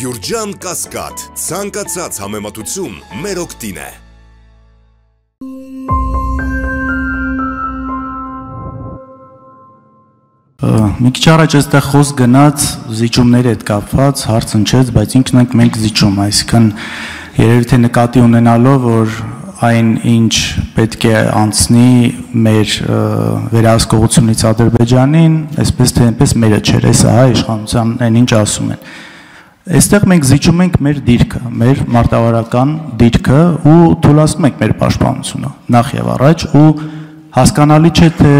Գյուրջան Կասկադ, ցանկացած համեմատություն մեր օգտին է։ Մի քիչ առաջ այստեղ խոսք գնաց զիջումների հետ կապված, հարց ընչեց, բայց ինքն ենք մենք զիջում, այսինքն երևի թե նկատի ունենալով, որ այն ինչ պետք է անցնի մեր վերահսկողությունից Ադրբեջանին, այսպես թե այնպես մերը չէր, հեսա հա իշխանության այն ինչ ասում են։ Այստեղ մենք զիջում ենք մեր դիրքը, մեր մարտավարական դիրքը ու թույլատնում ենք մեր պաշտպանությունը նախ եւ առաջ ու հասկանալի չէ թե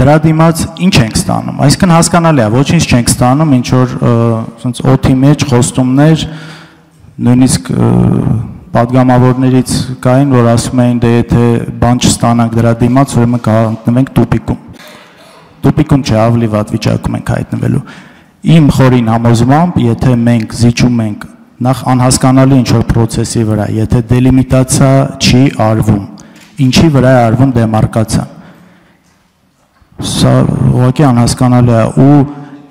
դրա դիմաց ինչ ենք ստանում։ Այսինքն հասկանալի է, ոչինչ չենք ստանում, ինչ որ ասենց օթի մեջ խոստումներ նույնիսկ падգամավորներից կային, որ ասում էին դե եթե բան չստանանք դրա դիմաց, ուրեմն կհանտնվենք տուպիկում։ Տուպիկում չէ, ավելի վատ վիճակում ենք հայտնվելու։ Իմ խորին համոզմամբ, եթե մենք զիջում ենք նախ անհասկանալի ինչ որ process-ի վրա, եթե դելիմիտացիա չի արվում, ինչի վրա է արվում դեմարկացիան սա ուղղակի անհասկանալի է ու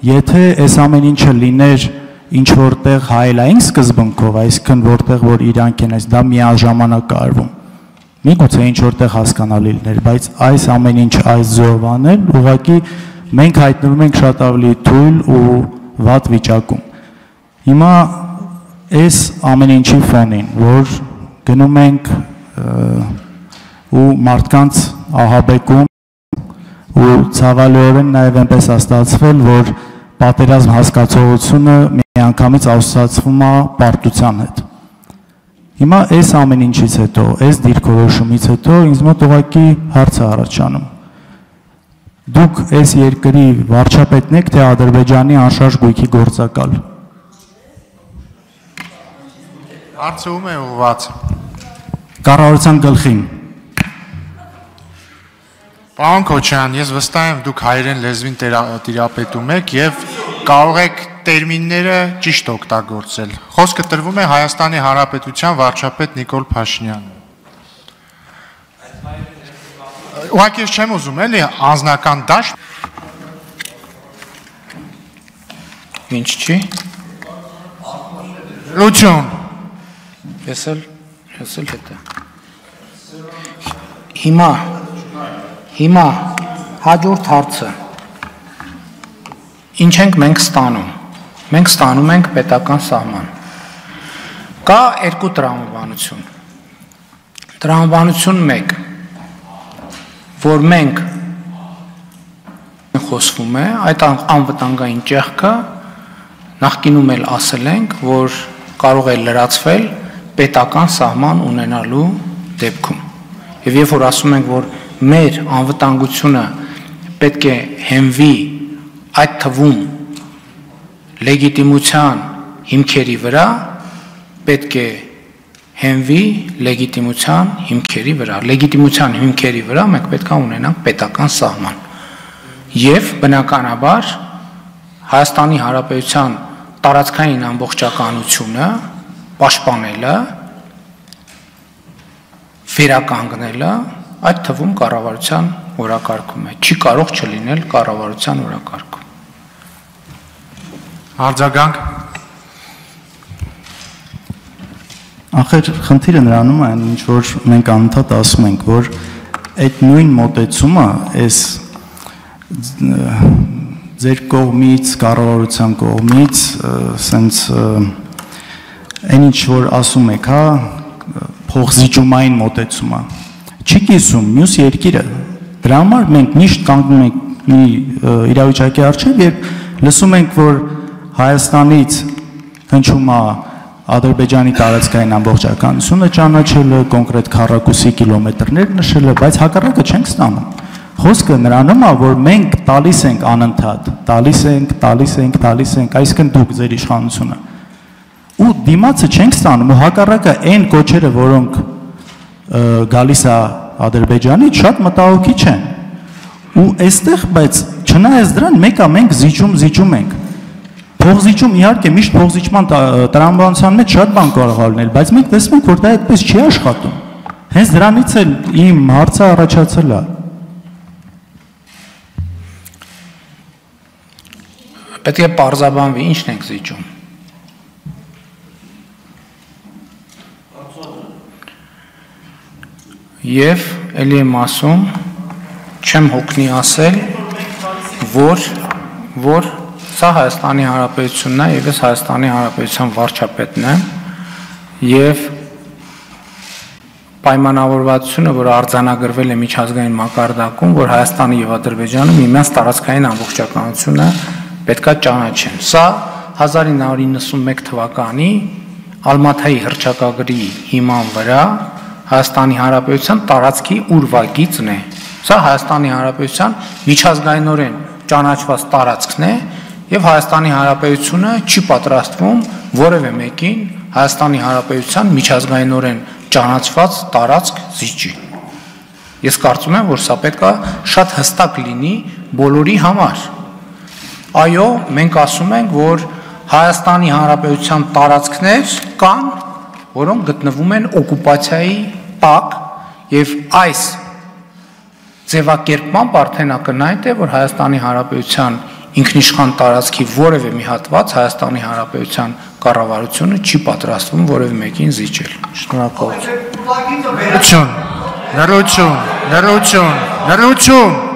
եթե այս ամեն ինչը լիներ ինչ որտեղ հայելային սկզբունքով, այսինքն որտեղ որ իրանք են, այս դա միաժամանակ արվում։ Միգուցե ինչ որտեղ հասկանալի լիներ, բայց այս ամեն ինչ այս զոհվանել ուղղակի մենք հայտնվում ենք շատ ավելի թույլ ու վատ վիճակում։ Հիմա այս ամեն ինչի ֆոնին, որ գնում ենք ու մարդկանց ահաբեկում ու ցավալիորեն նաև այնպես է ստացվել, որ պատերազմ հասկացողությունը միանգամից ասոցացվում է պարտության հետ։ Հիմա այս ամեն ինչից հետո, այս դիրքորոշումից հետո ինձ մոտ ուղղակի հարց է առաջանում։ Դուք այս երկրի վարչապետն եք, թե Ադրբեջանի անշարժ գույքի գործակալ։ Հարցը ում է ուղված։ Կառավարության գլխին։ Պարոն Քոչյան, ես վստահ եմ դուք հայերեն լեզվին տիրապետում եք եւ կարող եք տերմինները ճիշտ օգտագործել։ Խոսքը տրվում է Հայաստանի Հանրապետության վարչապետ Նիկոլ Փաշինյանը։ Ուղղակի ես չեմ ուզում էլի անznական դաշտ։ Ինչ չի։ Լուչուն։ Ես էլ ես էլ հետը։ Հիմա Հիմա հաջորդ հարցը։ Ինչ ենք մենք ստանում։ Մենք ստանում ենք պետական սահման։ Կա երկու տրամաբանություն։ Տրամաբանություն 1, որ մենք խոսվում է այդ անվտանգային ճեղքը նախկինում էլ ասել ենք, որ կարող է լրացվել պետական սահման ունենալու դեպքում։ Եվ երբ որ ասում ենք, որ մեր անվտանգությունը պետք է հենվի այդ թվում լեգիտիմության հիմքերի վրա, պետք է հենվի լեգիտիմության հիմքերի վրա։ Լեգիտիմության հիմքերի վրա մենք պետք է ունենանք պետական սահման։ Եվ բնականաբար Հայաստանի Հանրապետության տարածքային ամբողջականությունը պաշտպանելը, վերականգնելը այդ թվում կառավարության օրակարգում է։ Չի կարող չլինել կառավարության օրակարգում։ Արձագանք Ախր խնդիրը նրանում է, ինչ որ մենք անընդհատ ասում ենք, որ այդ նույն մոտեցումը, այս ձեր կողմից, կառավարության կողմից, սենց այն ինչ որ ասում եք, հա, փողզիջումային մոտեցումը, չի կիսում մյուս երկիրը։ Դրա համար մենք միշտ կանգնում ենք մի իրավիճակի առջև, երբ լսում ենք, որ Հայաստանից հնչում է Ադրբեջանի տարածքային ամբողջականությունը ճանաչելը, կոնկրետ քառակուսի կիլոմետրներ նշելը, բայց հակառակը չենք ստանում։ Խոսքը նրանում է, որ մենք տալիս ենք անընդհատ, տալիս ենք, տալիս ենք, տալիս ենք, այսինքն դուք ձեր իշխանությունը։ Ու դիմացը չենք ստանում, ու հակառակը այն կոչերը, որոնք գալիս է Ադրբեջանից շատ մտահոգիչ են։ Ու այստեղ բայց չնայած դրան մեկը մենք զիջում զիջում ենք։ Փողզիջում իհարկե միշտ փողզիջման տրամաբանության մեջ շատ բան կարող է լինել, բայց մենք տեսնում ենք, որ դա այդպես չի աշխատում։ Հենց դրանից էլ իմ հարցը առաջացել է։ Պետք է parzabanvi, ի՞նչն ենք զիջում։ Եվ ելի եմ ասում, չեմ հոգնի ասել, որ որ սա Հայաստանի Հանրապետությունն է եւ ես Հայաստանի Հանրապետության վարչապետն եմ եւ պայմանավորվածությունը, որ արձանագրվել է միջազգային մակարդակում, որ Հայաստանը եւ Ադրբեջանը միմյանց տարածքային ամբողջականությունը պետքա ճանաչեն։ Սա 1991 թվականի Ալմաթայի հրճակագրի հիման վրա Հայաստանի Հանրապետության տարածքի ուրվագիծն է։ Սա Հայաստանի Հանրապետության միջազգայինորեն ճանաչված տարածքն է եւ Հայաստանի Հանրապետությունը չի պատրաստվում որևէ մեկին Հայաստանի Հանրապետության միջազգայինորեն ճանաչված տարածք զիջի։ Ես կարծում եմ, որ սա պետքա շատ հստակ լինի բոլորի համար։ Այո, մենք ասում ենք, որ Հայաստանի Հանրապետության տարածքներ կան, որոնք գտնվում են օկուպացիայի տակ եւ այս ձևակերպման արդեն ակնհայտ է, որ Հայաստանի Հանրապետության ինքնիշխան տարածքի որևէ մի հատված Հայաստանի Հանրապետության կառավարությունը չի պատրաստվում որևէ մեկին զիջել։ Շնորհակալություն։ Լրություն, լրություն, լրություն, լրություն։